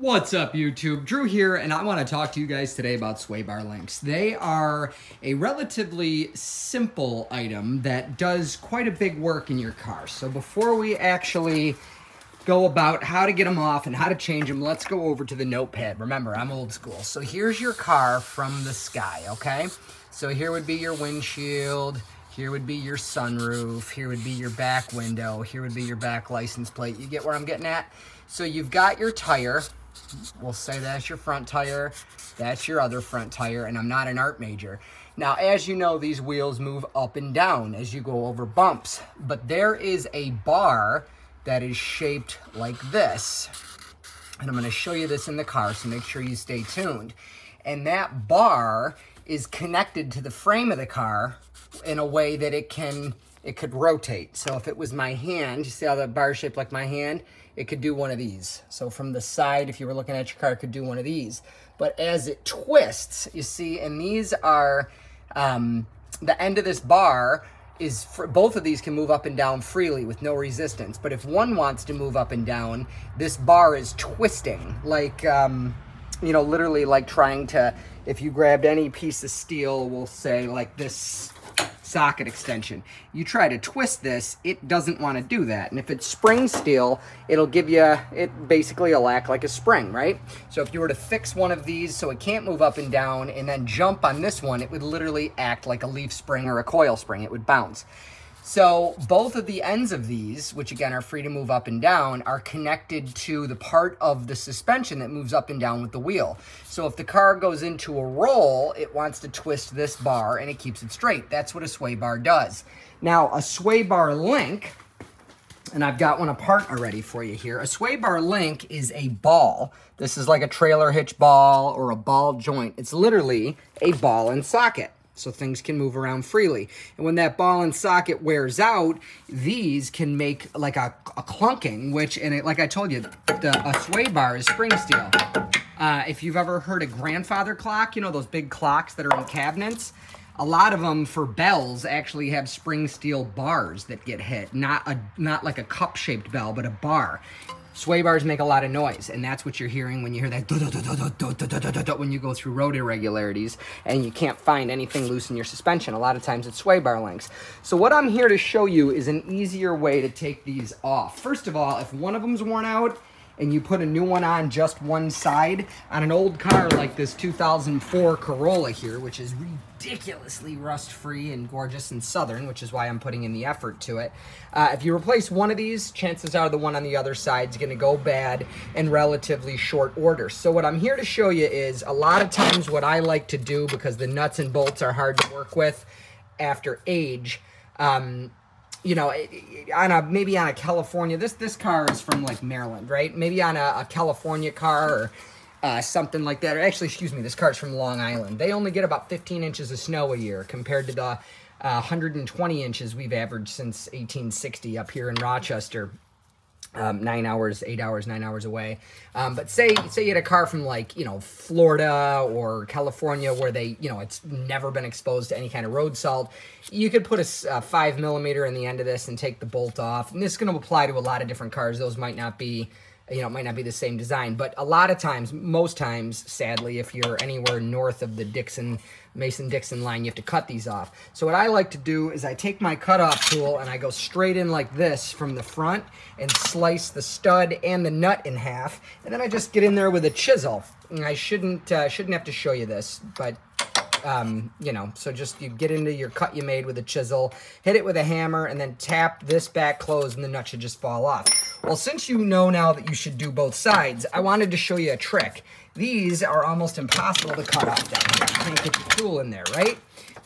What's up, YouTube? Drew here, and I want to talk to you guys today about sway bar links. They are a relatively simple item that does quite a big work in your car. So before we actually go about how to get them off and how to change them, let's go over to the notepad. Remember, I'm old school. So here's your car from the sky, okay? So here would be your windshield. Here would be your sunroof. Here would be your back window. Here would be your back license plate. You get where I'm getting at? So you've got your tire. We'll say that's your front tire. That's your other front tire. And I'm not an art major. Now, as you know, these wheels move up and down as you go over bumps. But there is a bar that is shaped like this. And I'm going to show you this in the car, so make sure you stay tuned. And that bar is connected to the frame of the car in a way that it can it could rotate. So if it was my hand, you see how the bar is shaped like my hand? It could do one of these. So from the side, if you were looking at your car, it could do one of these. But as it twists, you see, and these are, um, the end of this bar is, for, both of these can move up and down freely with no resistance. But if one wants to move up and down, this bar is twisting, like, um, you know, literally like trying to, if you grabbed any piece of steel, we'll say like this socket extension. You try to twist this, it doesn't want to do that. And if it's spring steel, it'll give you, it basically will act like a spring, right? So if you were to fix one of these so it can't move up and down and then jump on this one, it would literally act like a leaf spring or a coil spring. It would bounce. So both of the ends of these, which again are free to move up and down, are connected to the part of the suspension that moves up and down with the wheel. So if the car goes into a roll, it wants to twist this bar and it keeps it straight. That's what a sway bar does. Now, a sway bar link, and I've got one apart already for you here. A sway bar link is a ball. This is like a trailer hitch ball or a ball joint. It's literally a ball and socket so things can move around freely. And when that ball and socket wears out, these can make like a, a clunking, which, and it, like I told you, the a sway bar is spring steel. Uh, if you've ever heard a grandfather clock, you know, those big clocks that are in cabinets, a lot of them for bells actually have spring steel bars that get hit, not a not like a cup-shaped bell, but a bar. Sway bars make a lot of noise, and that's what you're hearing when you hear that when you go through road irregularities and you can't find anything loose in your suspension. A lot of times it's sway bar links. So what I'm here to show you is an easier way to take these off. First of all, if one of them's worn out, and you put a new one on just one side on an old car like this 2004 Corolla here, which is ridiculously rust-free and gorgeous and southern, which is why I'm putting in the effort to it. Uh, if you replace one of these, chances are the one on the other side is going to go bad in relatively short order. So what I'm here to show you is a lot of times what I like to do, because the nuts and bolts are hard to work with after age, um, you know, on a maybe on a California. This this car is from like Maryland, right? Maybe on a, a California car or uh, something like that. Or actually, excuse me, this car is from Long Island. They only get about 15 inches of snow a year compared to the uh, 120 inches we've averaged since 1860 up here in Rochester um, nine hours, eight hours, nine hours away. Um, but say say you had a car from like you know Florida or California where they you know it's never been exposed to any kind of road salt. You could put a, a five millimeter in the end of this and take the bolt off. And this is going to apply to a lot of different cars. Those might not be you know, it might not be the same design, but a lot of times, most times, sadly, if you're anywhere north of the Dixon, Mason-Dixon line, you have to cut these off. So what I like to do is I take my cutoff tool and I go straight in like this from the front and slice the stud and the nut in half. And then I just get in there with a chisel. And I shouldn't, uh, shouldn't have to show you this, but um, you know, so just you get into your cut you made with a chisel, hit it with a hammer, and then tap this back closed, and the nut should just fall off. Well, since you know now that you should do both sides, I wanted to show you a trick. These are almost impossible to cut off down here. You can't get your tool in there, right?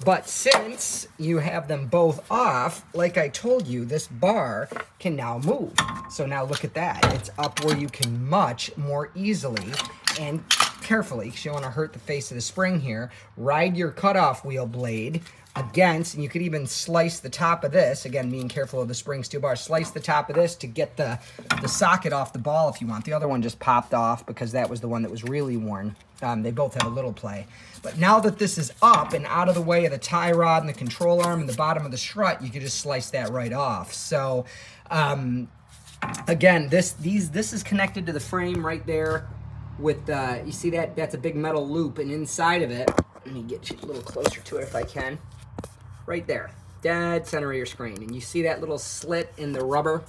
But since you have them both off, like I told you, this bar can now move. So now look at that. It's up where you can much more easily and carefully, because you don't want to hurt the face of the spring here, ride your cutoff wheel blade against, and you could even slice the top of this, again, being careful of the spring steel bar, slice the top of this to get the, the socket off the ball if you want. The other one just popped off because that was the one that was really worn. Um, they both have a little play. But now that this is up and out of the way of the tie rod and the control arm and the bottom of the strut, you could just slice that right off. So, um, again, this these this is connected to the frame right there with, uh, you see that? That's a big metal loop, and inside of it, let me get you a little closer to it if I can. Right there, dead center of your screen. And you see that little slit in the rubber?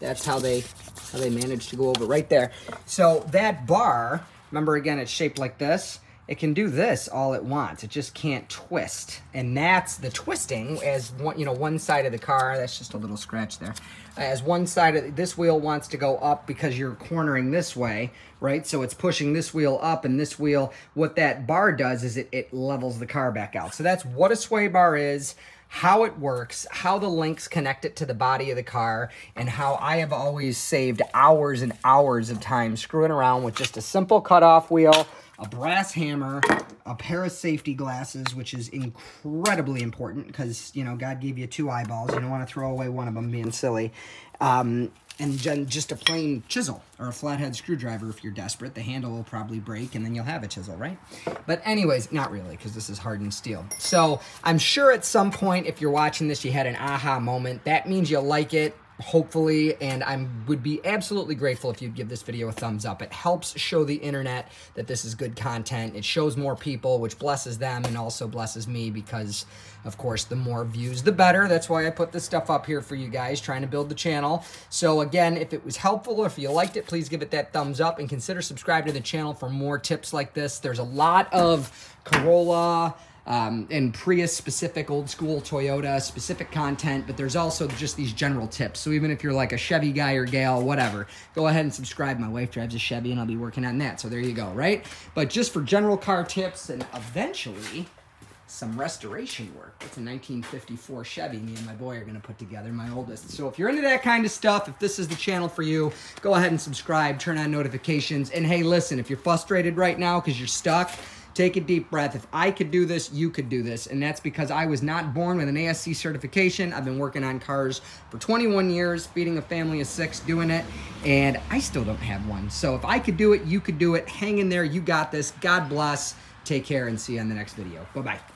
That's how they how they managed to go over right there. So that bar, remember again, it's shaped like this it can do this all it wants. It just can't twist. And that's the twisting as one, you know, one side of the car, that's just a little scratch there. As one side of this wheel wants to go up because you're cornering this way, right? So it's pushing this wheel up and this wheel, what that bar does is it, it levels the car back out. So that's what a sway bar is how it works, how the links connect it to the body of the car, and how I have always saved hours and hours of time screwing around with just a simple cutoff wheel, a brass hammer, a pair of safety glasses, which is incredibly important because, you know, God gave you two eyeballs. You don't want to throw away one of them being silly. Um, and just a plain chisel or a flathead screwdriver if you're desperate. The handle will probably break and then you'll have a chisel, right? But anyways, not really because this is hardened steel. So I'm sure at some point if you're watching this, you had an aha moment. That means you like it hopefully, and I would be absolutely grateful if you'd give this video a thumbs up. It helps show the internet that this is good content. It shows more people, which blesses them and also blesses me because, of course, the more views, the better. That's why I put this stuff up here for you guys, trying to build the channel. So again, if it was helpful or if you liked it, please give it that thumbs up and consider subscribing to the channel for more tips like this. There's a lot of Corolla, um, and Prius specific, old school Toyota specific content, but there's also just these general tips. So even if you're like a Chevy guy or gal, whatever, go ahead and subscribe. My wife drives a Chevy and I'll be working on that. So there you go, right? But just for general car tips and eventually some restoration work. It's a 1954 Chevy me and my boy are going to put together, my oldest. So if you're into that kind of stuff, if this is the channel for you, go ahead and subscribe, turn on notifications. And hey, listen, if you're frustrated right now because you're stuck, Take a deep breath. If I could do this, you could do this. And that's because I was not born with an ASE certification. I've been working on cars for 21 years, feeding a family of six, doing it, and I still don't have one. So if I could do it, you could do it. Hang in there. You got this. God bless. Take care and see you on the next video. Bye-bye.